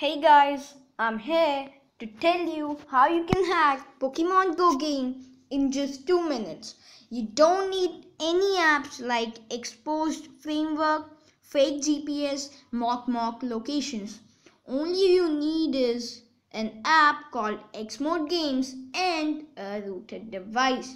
Hey guys, I'm here to tell you how you can hack Pokemon Go game in just 2 minutes. You don't need any apps like Xposed Framework, fake GPS, mock mock locations. Only you need is an app called Xmod Games and a rooted device.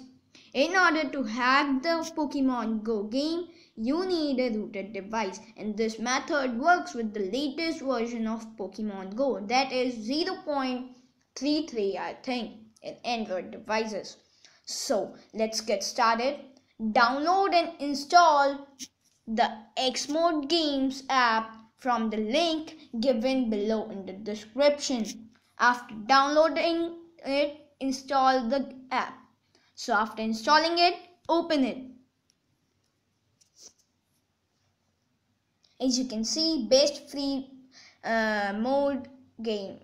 In order to hack the Pokemon Go game, you need a rooted device and this method works with the latest version of Pokemon Go that is 0.33 I think in Android devices. So let's get started. Download and install the Xmod Games app from the link given below in the description. After downloading it, install the app. So after installing it, open it. As you can see, best free uh, mode game.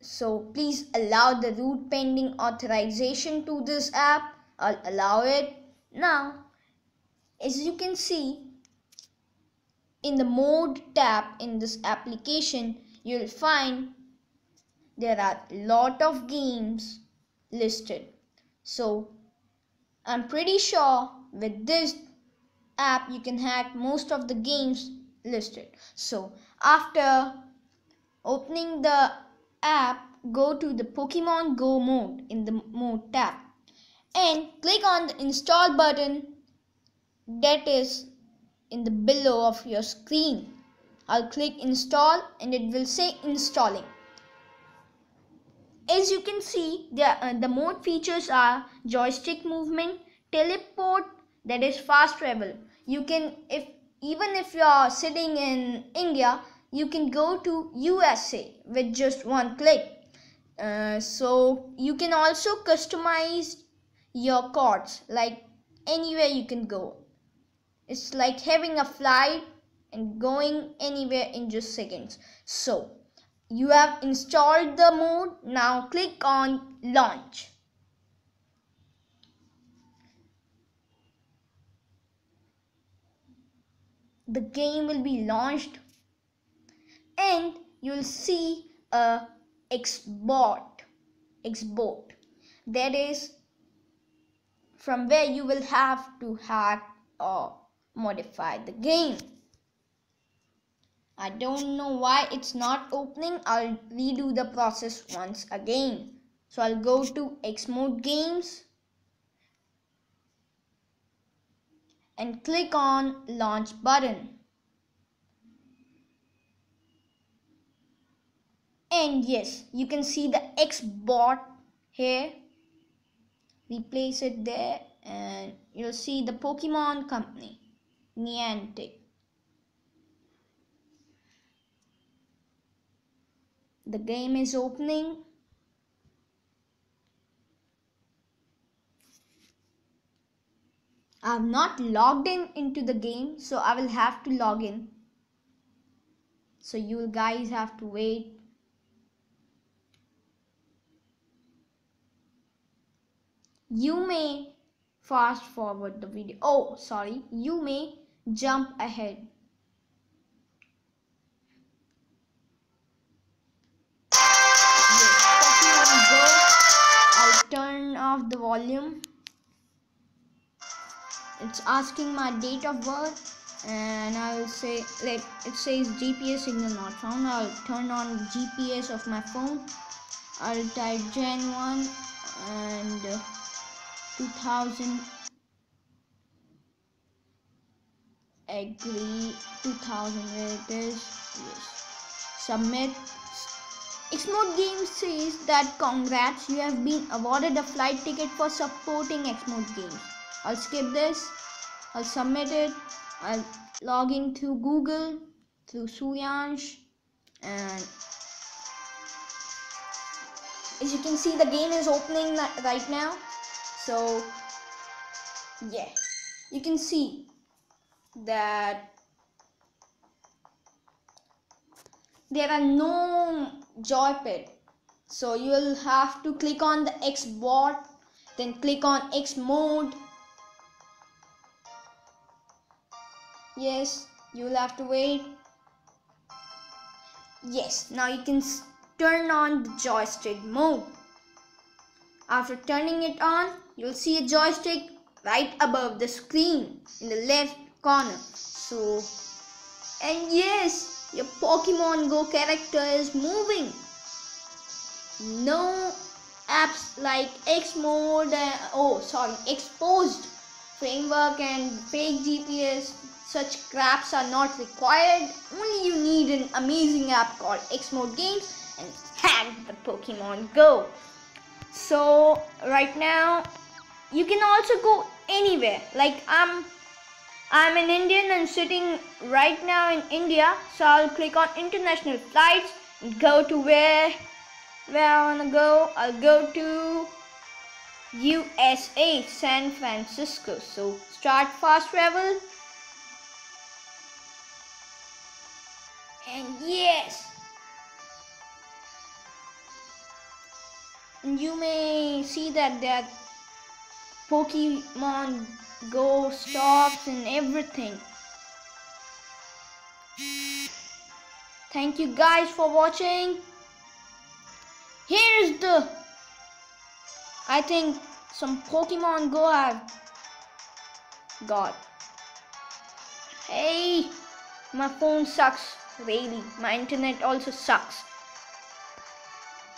So please allow the root pending authorization to this app. I'll allow it now. As you can see, in the mode tab in this application, you'll find there are a lot of games listed. So I'm pretty sure with this app you can hack most of the games listed. So after opening the app go to the Pokemon Go mode in the mode tab and click on the install button that is in the below of your screen. I'll click install and it will say installing as you can see the, uh, the mode features are joystick movement teleport that is fast travel. You can if even if you are sitting in india you can go to usa with just one click. Uh, so you can also customize your cards. Like anywhere you can go. It's like having a flight and going anywhere in just seconds. So you have installed the mode. Now click on launch. The game will be launched and you will see a export export that is from where you will have to hack or modify the game. I don't know why it's not opening. I'll redo the process once again. So I'll go to Xmod Games and click on launch button. And yes, you can see the Xbot here. Replace it there and you'll see the Pokemon company, Niantic. The game is opening. I have not logged in into the game so I will have to log in. So you guys have to wait. You may fast forward the video. Oh sorry. You may jump ahead off the volume. It's asking my date of birth and I'll say let it says GPS signal not found. I'll turn on GPS of my phone. I'll type Gen 1 and uh, 2000 agree 2000 where it is. Yes. Submit Xmod Games says that congrats, you have been awarded a flight ticket for supporting Xmod Games. I'll skip this. I'll submit it. I'll log in through Google, through Suryansh, and as you can see, the game is opening right now. So, yeah, you can see that there are no joypad so you will have to click on the xbot then click on Xmod yes you will have to wait Yes, now you can turn on the joystick mode. After turning it on, you'll see a joystick right above the screen in the left corner. So, and yes, your Pokemon Go character is moving. No apps like Xmod, oh sorry, Xposed framework and fake GPS such craps are not required. Only you need an amazing app called Xmod Games and hack the Pokemon Go. So right now you can also go anywhere. Like I'm I'm an Indian and sitting right now in India. So I'll click on international flights and go to where where I wanna go. I'll go to USA, San Francisco. So start fast travel And yes, And you may see that there Pokemon Go stops and everything. Thank you guys for watching. Here's the, I think some Pokemon Go have got. Hey, my phone sucks really my internet also sucks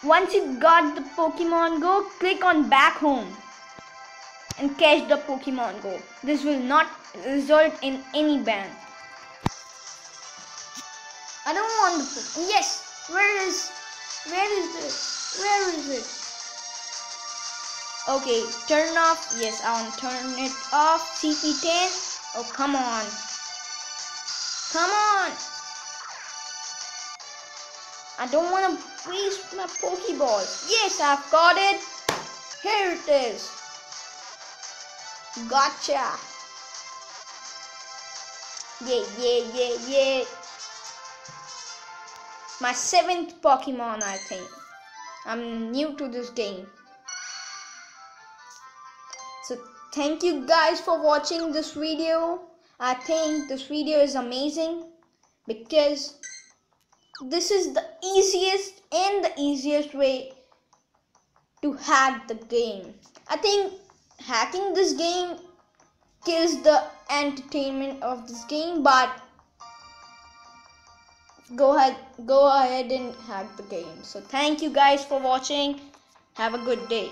once you got the pokemon go click on back home and catch the pokemon go. This will not result in any ban. I don't want the pokemon. Yes where is where is this? Where is it? Okay turn off. Yes i want to turn it off. Cp10 oh come on. Come on. I don't want to waste my Pokeballs. Yes, I've got it. Here it is. Gotcha. Yeah, yeah, yeah, yeah. My seventh Pokemon, I think. I'm new to this game. So thank you guys for watching this video. I think this video is amazing because this is the easiest and the easiest way to hack the game. I think hacking this game kills the entertainment of this game but go ahead go ahead and hack the game. So thank you guys for watching. Have a good day.